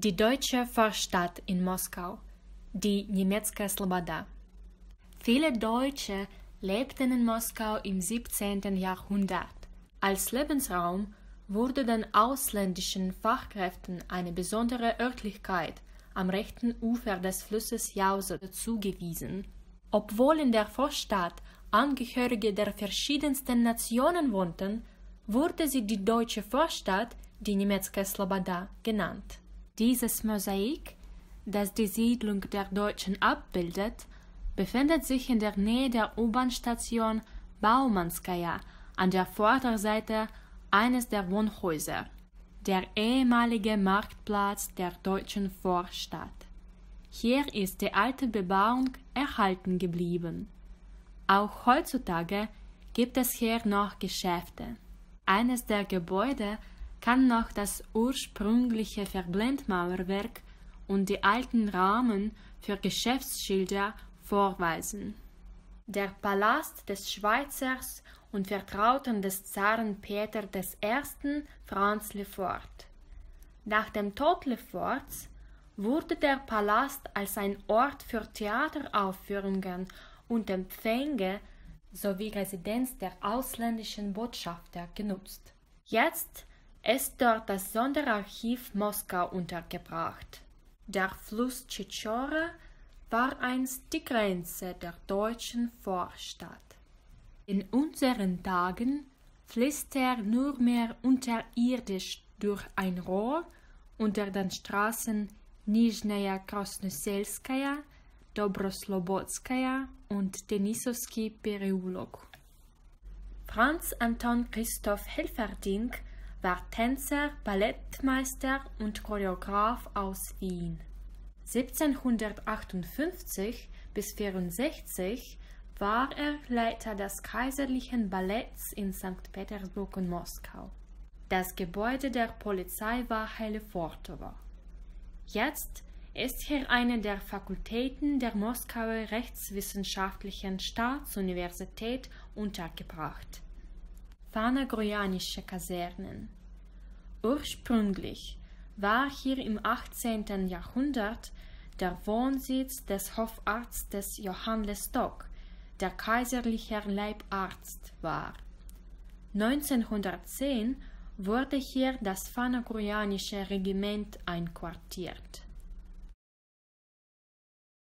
Die deutsche Vorstadt in Moskau, die Niemiecka Sloboda. Viele Deutsche lebten in Moskau im 17. Jahrhundert. Als Lebensraum wurde den ausländischen Fachkräften eine besondere Örtlichkeit am rechten Ufer des Flusses Jause zugewiesen. Obwohl in der Vorstadt Angehörige der verschiedensten Nationen wohnten, wurde sie die deutsche Vorstadt, die Niemiecka Sloboda, genannt. Dieses Mosaik, das die Siedlung der Deutschen abbildet, befindet sich in der Nähe der U-Bahn-Station Baumanskaya an der Vorderseite eines der Wohnhäuser, der ehemalige Marktplatz der deutschen Vorstadt. Hier ist die alte Bebauung erhalten geblieben. Auch heutzutage gibt es hier noch Geschäfte. Eines der Gebäude kann noch das ursprüngliche Verblendmauerwerk und die alten Rahmen für Geschäftsschilder vorweisen. Der Palast des Schweizers und Vertrauten des Zaren Peter I. Franz Lefort. Nach dem Tod Leforts wurde der Palast als ein Ort für Theateraufführungen und Empfänge sowie Residenz der ausländischen Botschafter genutzt. Jetzt ist dort das Sonderarchiv Moskau untergebracht. Der Fluss Tschitschora war einst die Grenze der deutschen Vorstadt. In unseren Tagen fließt er nur mehr unterirdisch durch ein Rohr unter den Straßen Nizhneja Krasnoselskaja, Dobroslobodskaja und Denisowski Periulok. Franz Anton Christoph Helferding war Tänzer, Ballettmeister und Choreograf aus Wien. 1758 bis 64 war er Leiter des kaiserlichen Balletts in St. Petersburg und Moskau. Das Gebäude der Polizei war Helefortowo. Jetzt ist hier eine der Fakultäten der Moskauer Rechtswissenschaftlichen Staatsuniversität untergebracht. Fana-Grojanische Kasernen. Ursprünglich war hier im 18. Jahrhundert der Wohnsitz des Hofarztes Johannes Stock, der kaiserlicher Leibarzt war. 1910 wurde hier das Phanagorianische Regiment einquartiert.